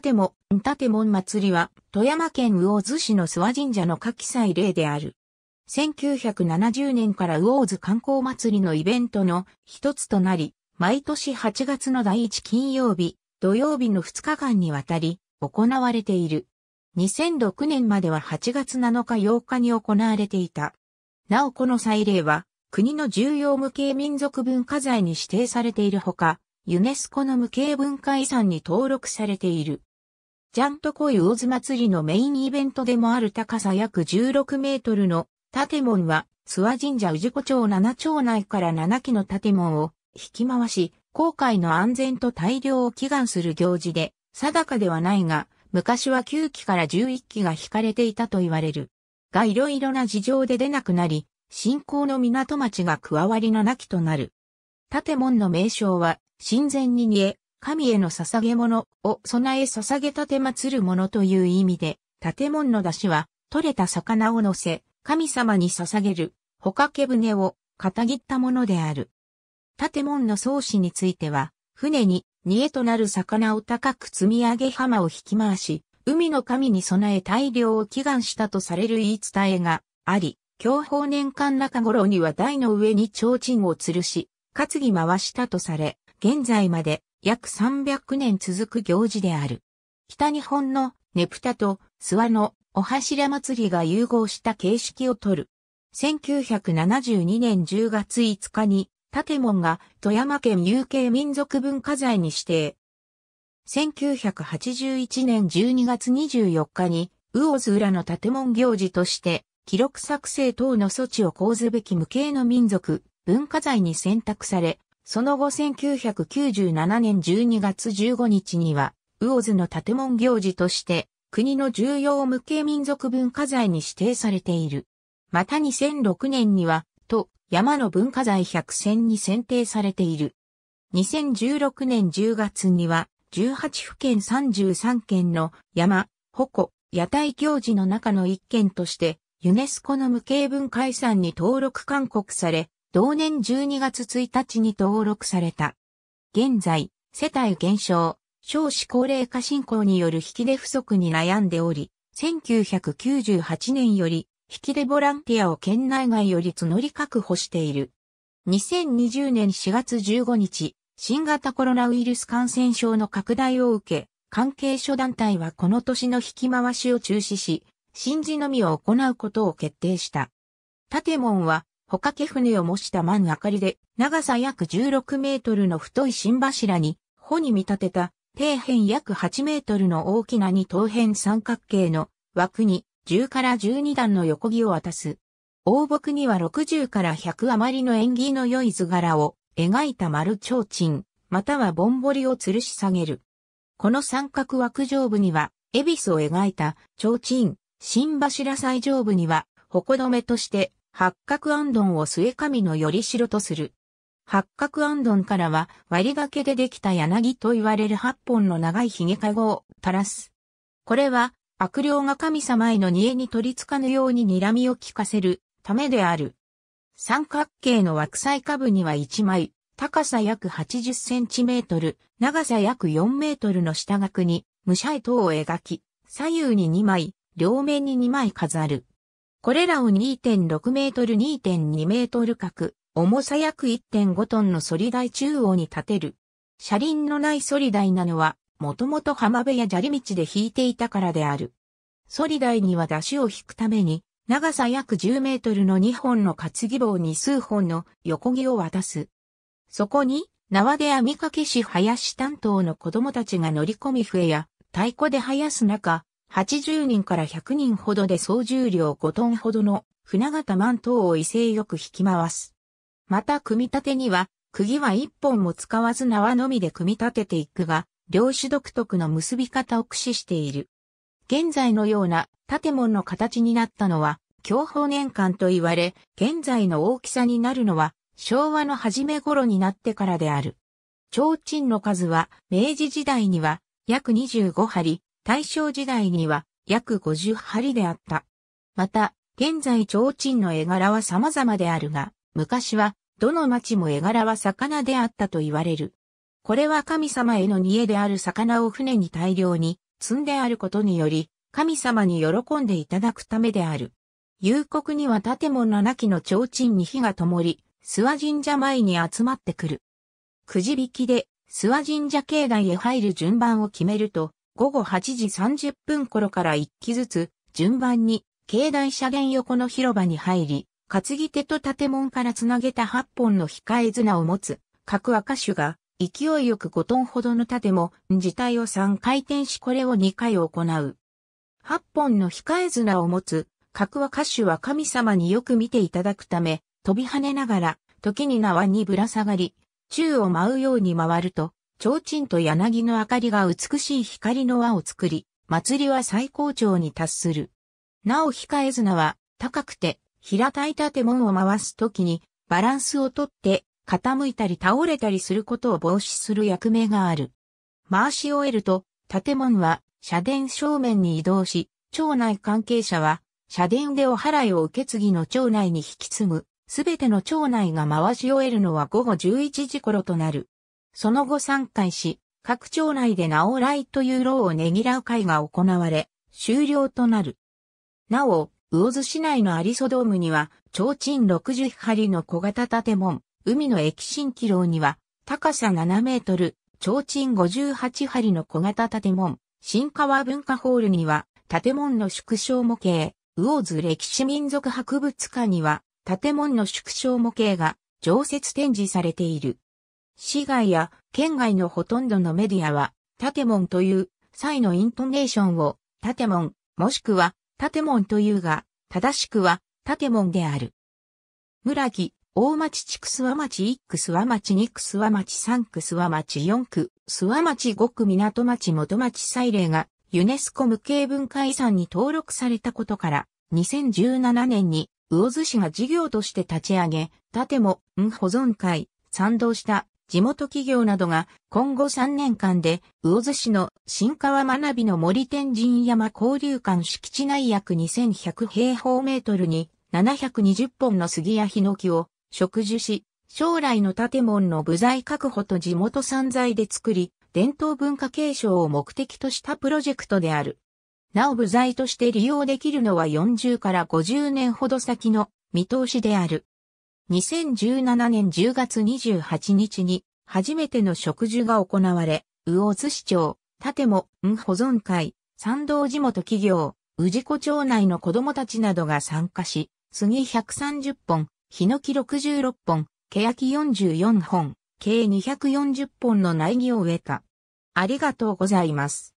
建門、建門祭りは、富山県魚津市の諏訪神社の夏季祭例である。1970年から魚津観光祭りのイベントの一つとなり、毎年8月の第1金曜日、土曜日の2日間にわたり行われている。2006年までは8月7日8日に行われていた。なおこの祭礼は国の重要無形民族文化財に指定されているほか、ユネスコの無形文化遺産に登録されている。ジャントコイ魚津祭りのメインイベントでもある高さ約16メートルの建物は、諏訪神社宇治古町7町内から7基の建物を引き回し、航海の安全と大量を祈願する行事で、定かではないが、昔は9基から11基が引かれていたと言われる。がいろいろな事情で出なくなり、新興の港町が加わりのなきとなる。建物の名称は、神前に煮え、神への捧げ物を備え捧げ立て祭るものという意味で、建物の出汁は、取れた魚を乗せ、神様に捧げる、ほかけ船を、かたぎったものである。建物の創始については、船に、煮えとなる魚を高く積み上げ浜を引き回し、海の神に備え大量を祈願したとされる言い伝えがあり、享保年間中頃には台の上に提灯を吊るし、担ぎ回したとされ、現在まで約300年続く行事である。北日本のネプタと諏訪のお柱祭りが融合した形式をとる。1972年10月5日に、建門が富山県有形民族文化財に指定。1981年12月24日に、魚津浦の建門行事として、記録作成等の措置を講ずべき無形の民族、文化財に選択され、その後1997年12月15日には、魚津の建門行事として、国の重要無形民族文化財に指定されている。また2006年には、と、山の文化財100選に選定されている。2016年10月には、18府県33県の山、鉾、屋台行事の中の一県として、ユネスコの無形文化遺産に登録勧告され、同年12月1日に登録された。現在、世帯減少、少子高齢化進行による引き出不足に悩んでおり、1998年より引き出ボランティアを県内外より募り確保している。2020年4月15日、新型コロナウイルス感染症の拡大を受け、関係諸団体はこの年の引き回しを中止し、神事のみを行うことを決定した。建門は、ほかけ船を模した満明かりで、長さ約16メートルの太い新柱に、帆に見立てた、底辺約8メートルの大きな二等辺三角形の枠に、10から12段の横木を渡す。大木には60から100余りの縁起の良い図柄を描いた丸提灯、またはぼんぼりを吊るし下げる。この三角枠上部には、恵比寿を描いた提灯、新柱最上部には、矛止めとして八角アンドンを末神のよりしろとする。八角アンドンからは割り掛けでできた柳と言われる八本の長い髭かごを垂らす。これは悪霊が神様への煮えに取り付かぬように睨みを効かせるためである。三角形の枠彩下部には一枚、高さ約80センチメートル、長さ約4メートルの下額に、武者絵等を描き、左右に2枚、両面に2枚飾る。これらを2.6メートル2.2メートル角、重さ約1.5トンの反り台中央に立てる。車輪のない反り台なのは、もともと浜辺や砂利道で引いていたからである。反り台には出汁を引くために、長さ約10メートルの2本の担ぎ棒に数本の横木を渡す。そこに、縄で網掛けし林担当の子供たちが乗り込み笛や太鼓で生やす中、80人から100人ほどで総重量5トンほどの船型マントを威勢よく引き回す。また組み立てには、釘は1本も使わず縄のみで組み立てていくが、漁師独特の結び方を駆使している。現在のような建物の形になったのは、享保年間と言われ、現在の大きさになるのは、昭和の初め頃になってからである。提灯の数は、明治時代には約25針、大正時代には約50針であった。また、現在提灯の絵柄は様々であるが、昔はどの町も絵柄は魚であったと言われる。これは神様への煮えである魚を船に大量に積んであることにより、神様に喜んでいただくためである。夕刻には建物七基の提灯に火が灯り、諏訪神社前に集まってくる。くじ引きで、諏訪神社境内へ入る順番を決めると、午後8時30分頃から一機ずつ、順番に、境内社殿横の広場に入り、担ぎ手と建物からつなげた8本の控え綱を持つ、各赤手が、勢いよく5トンほどの建物自体を3回転しこれを2回行う。8本の控え綱を持つ、各は歌手は神様によく見ていただくため、飛び跳ねながら、時に縄にぶら下がり、宙を舞うように回ると、提灯と柳の明かりが美しい光の輪を作り、祭りは最高潮に達する。なお控え綱は、高くて、平たい建物を回すときに、バランスをとって、傾いたり倒れたりすることを防止する役目がある。回し終えると、建物は、社殿正面に移動し、町内関係者は、社殿でお払いを受け継ぎの町内に引き継ぐ。すべての町内が回し終えるのは午後11時頃となる。その後3回し、各町内でなお来という労をねぎらう会が行われ、終了となる。なお、魚津市内のアリソドームには、提灯60針の小型建物、海の駅新機楼には、高さ7メートル、提灯58針の小型建物、新川文化ホールには、建物の縮小模型、魚津歴史民族博物館には、建物の縮小模型が常設展示されている。市外や県外のほとんどのメディアは、建物という際のイントネーションを建物、もしくは建物というが、正しくは建物である。村木、大町地区諏訪町1区諏訪町2区諏訪町3区諏訪町4区、諏訪町5区港町元町祭礼がユネスコ無形文化遺産に登録されたことから、2017年に魚津市が事業として立ち上げ、建も、保存会、賛同した地元企業などが今後3年間で魚津市の新川学びの森天神山交流館敷地内約2100平方メートルに720本の杉やヒノキを植樹し、将来の建物の部材確保と地元産材で作り、伝統文化継承を目的としたプロジェクトである。なお部材として利用できるのは40から50年ほど先の見通しである。2017年10月28日に初めての植樹が行われ、魚津市長、建も、ん保存会、参道地元企業、宇治湖町内の子供たちなどが参加し、杉130本、ヒノキ66本、ケヤキ44本、計240本の苗木を植えた。ありがとうございます。